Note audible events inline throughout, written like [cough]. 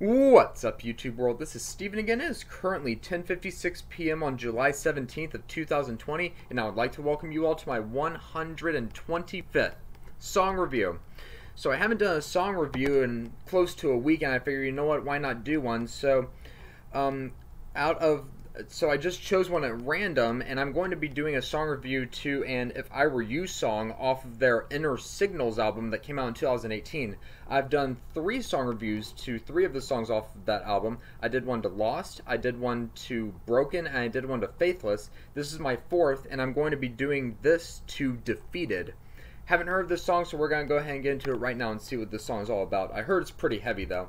What's up, YouTube world? This is Steven again. It is currently 10:56 p.m. on July 17th of 2020, and I would like to welcome you all to my 125th song review. So I haven't done a song review in close to a week, and I figured, you know what, why not do one? So, um, out of so I just chose one at random, and I'm going to be doing a song review to an If I Were You song off of their Inner Signals album that came out in 2018. I've done three song reviews to three of the songs off of that album. I did one to Lost, I did one to Broken, and I did one to Faithless. This is my fourth, and I'm going to be doing this to Defeated. Haven't heard this song, so we're going to go ahead and get into it right now and see what this song is all about. I heard it's pretty heavy, though.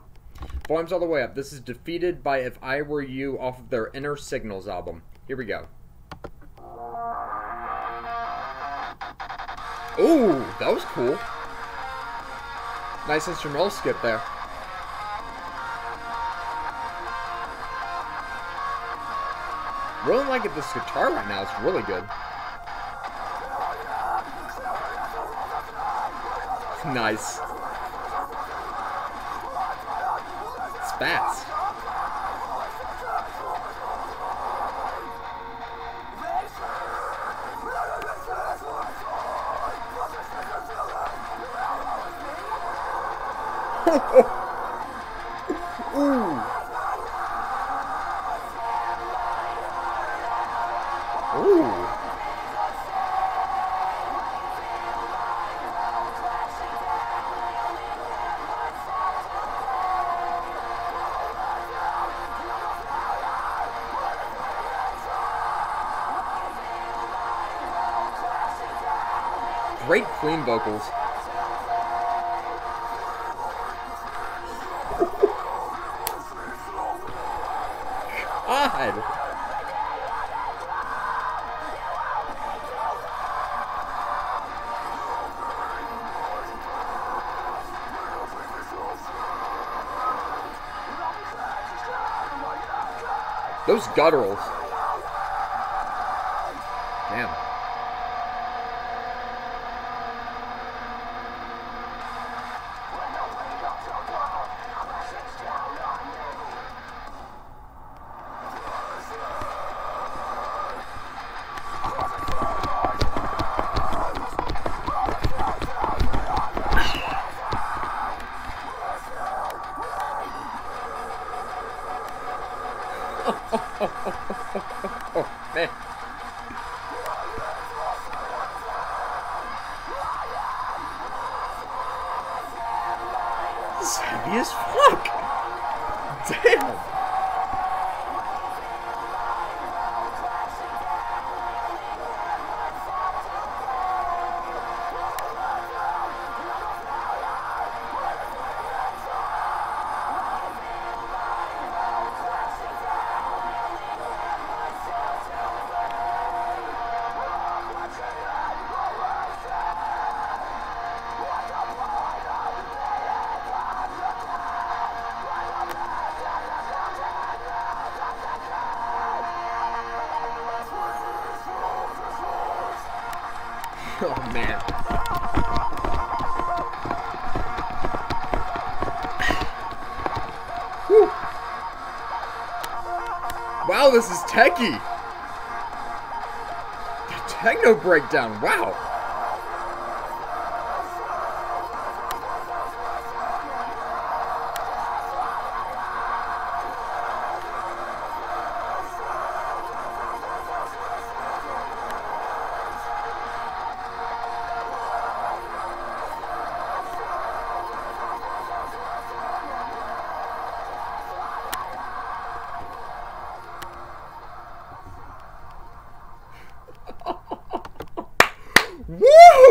Volume's all the way up. This is Defeated by If I Were You off of their Inner Signals album. Here we go. Ooh, that was cool. Nice instrumental skip there. Really liking this guitar right now. It's really good. [laughs] Nice. Fast. [laughs] Ooh. Great clean vocals. God. Those gutturals. Oh, man. This is heavy as fuck. Damn. [laughs] Oh man. Whew. Wow, this is techie. Techno breakdown. Wow.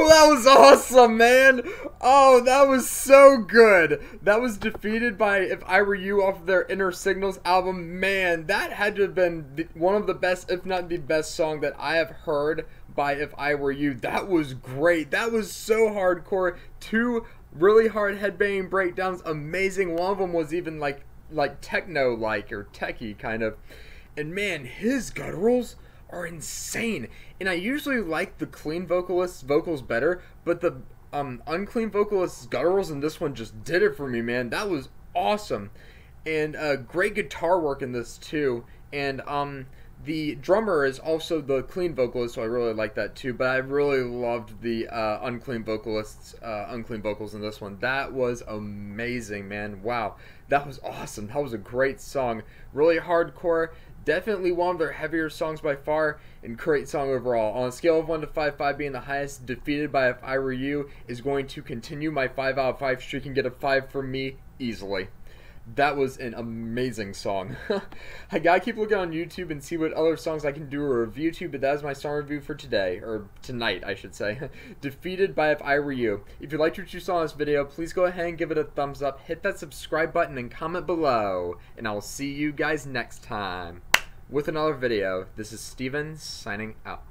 Oh, that was awesome, man. Oh, that was so good. That was defeated by If I Were You off of their Inner Signals album. Man, that had to have been one of the best, if not the best song that I have heard by If I Were You. That was great. That was so hardcore. Two really hard headbanging breakdowns. Amazing. One of them was even like like techno like or techie kind of. And man, his gutturals are insane. And I usually like the clean vocalist's vocals better, but the um, unclean vocalist's gutturals in this one just did it for me, man. That was awesome. and uh, great guitar work in this too. And um, the drummer is also the clean vocalist, so I really like that too. But I really loved the uh, unclean vocalists, uh, unclean vocals in this one. That was amazing, man! Wow, that was awesome. That was a great song. Really hardcore. Definitely one of their heavier songs by far, and great song overall. On a scale of 1 to 5, 5 being the highest, Defeated by If I Were You is going to continue my 5 out of 5 streak and get a 5 from me easily that was an amazing song. [laughs] I gotta keep looking on YouTube and see what other songs I can do a review to, but that is my song review for today, or tonight, I should say. [laughs] Defeated by If I Were You. If you liked what you saw in this video, please go ahead and give it a thumbs up, hit that subscribe button, and comment below. And I will see you guys next time with another video. This is Steven signing out.